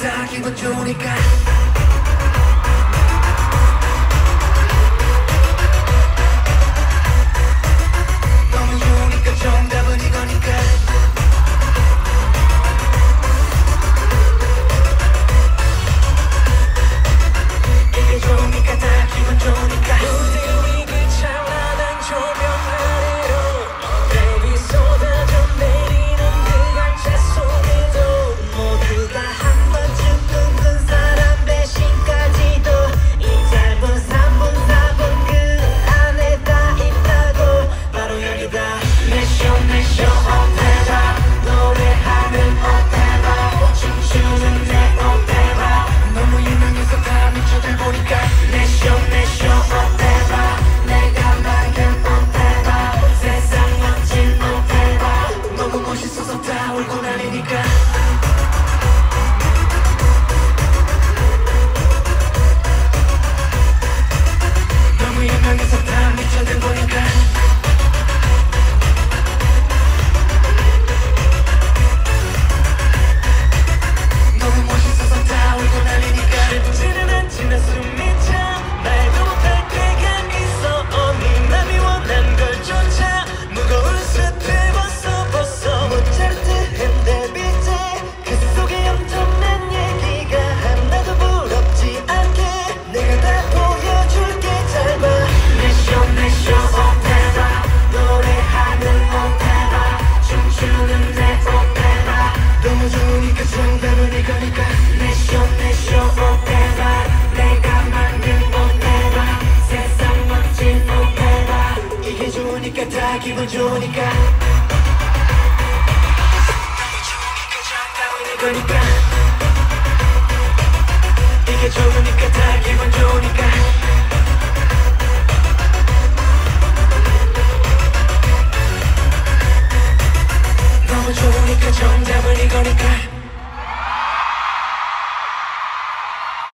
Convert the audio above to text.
다 기분 좋으니까. America. 아, 기분 좋으니까.